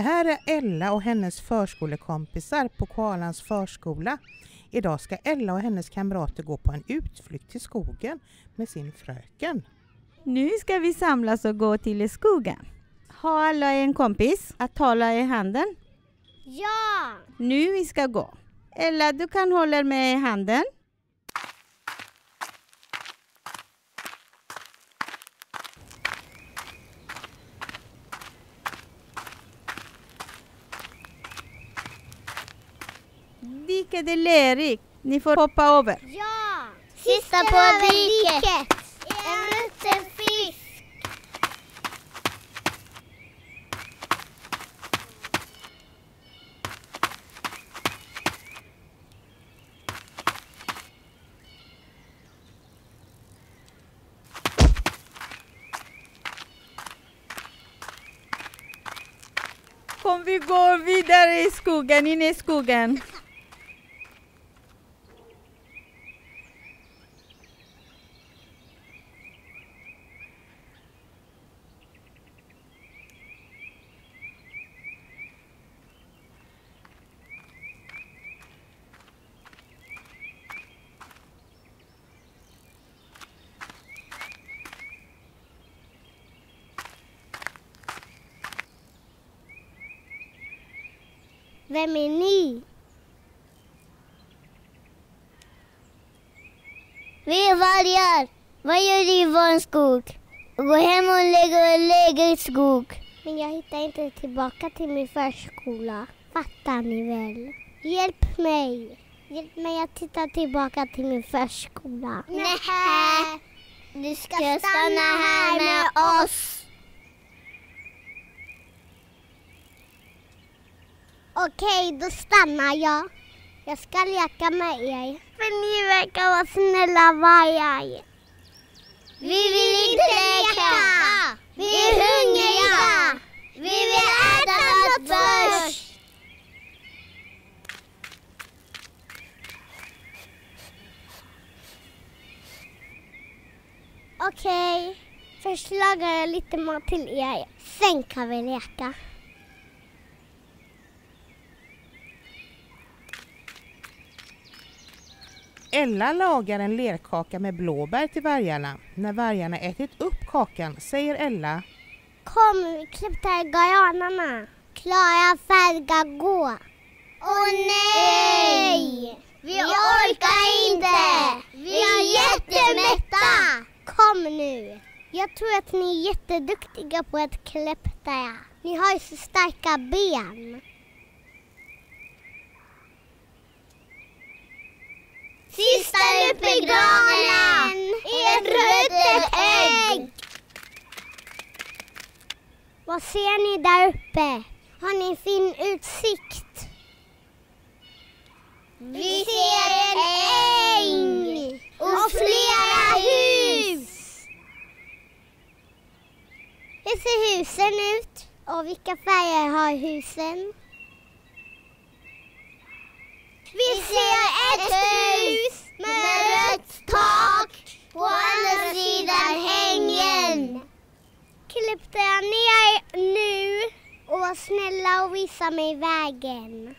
här är Ella och hennes förskolekompisar på Karlans förskola. Idag ska Ella och hennes kamrater gå på en utflykt till skogen med sin fröken. Nu ska vi samlas och gå till skogen. Har alla en kompis att hålla i handen? Ja! Nu vi ska gå. Ella, du kan hålla med i handen. Diket är lerigt. Ni får hoppa över. Ja! Sista på diket! En rutten fisk! Kom vi går vidare i skogen, in i skogen. Vem är ni? Vi är vargar. Vad gör ni i vår skog? Gå hem och lägga, lägga i skog. Men jag hittar inte tillbaka till min förskola. Fattar ni väl? Hjälp mig. Hjälp mig att titta tillbaka till min förskola. Nej, du ska stanna här med oss. Okej, då stannar jag. Jag ska leka med er. För ni verkar vara snälla vargar. Vi vill inte leka! Vi är hungriga! Vi vill äta något först! Okej, först lagar jag lite mat till er. Sen kan vi leka. Ella lagar en lerkaka med blåbär till vargarna. När vargarna ätit upp kakan säger Ella Kom, vi klippte granarna. Klara, färga, gå. Åh nej! Vi orkar inte! Vi är jättemätta! Kom nu! Jag tror att ni är jätteduktiga på att klättra. Ni har ju så starka ben. Sista upp i granen! Ett ruttet ägg! Vad ser ni där uppe? Har ni fin utsikt? Vi ser en äng och flera hus. Hur ser husen ut? Och vilka färger har husen? Vi ser en hus med rött tak på andra sidan hängen. Klippte jag ner nu och var snälla och visa mig vägen.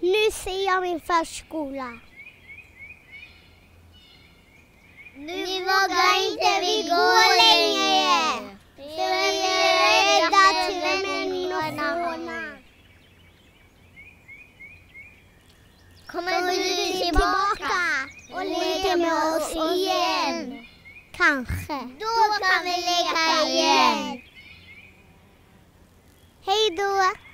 Nu ser jag min förskola. Nu vågar inte vi gå längre. För vi är rädda till människorna. Kommer du tillbaka och leker med oss igen? Kanske. Då kan vi leka igen. Hej då.